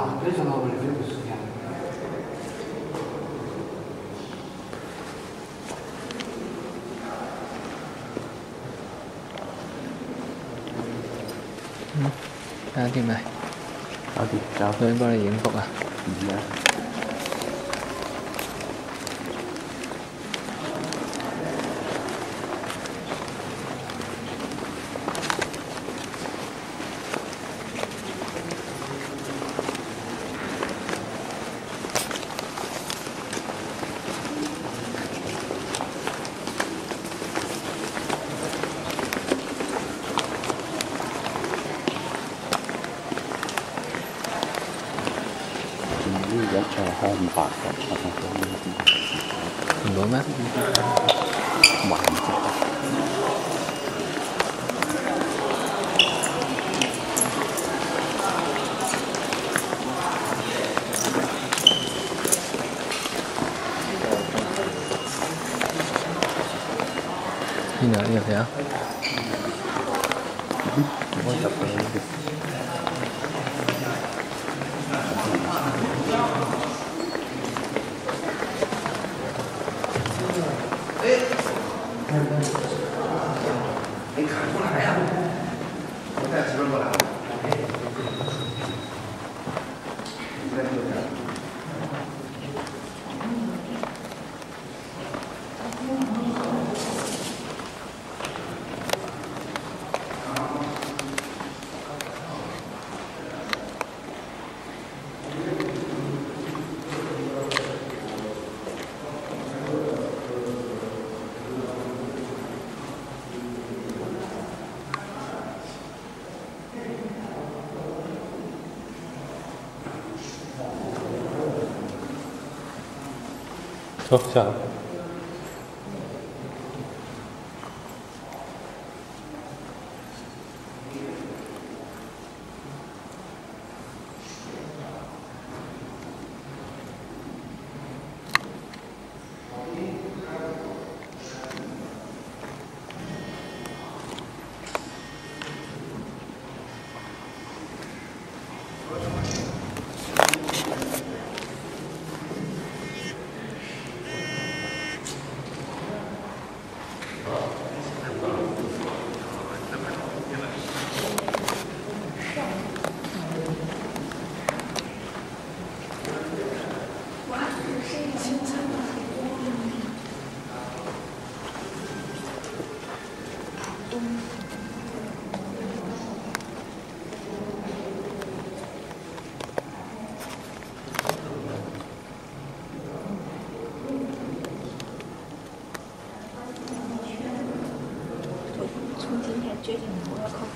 아, 그래서 나오려고 팀에. 어디 있죠? 너희 발에 연속 아. Hôm qua Dạ. Ini rất là hơn bạc không nào được hả? Mỗi tập này 哎，没看出来呀，我带媳妇过来了。走下楼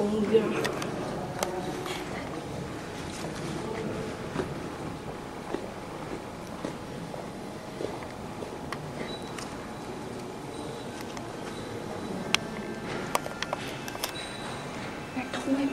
combien Trouvé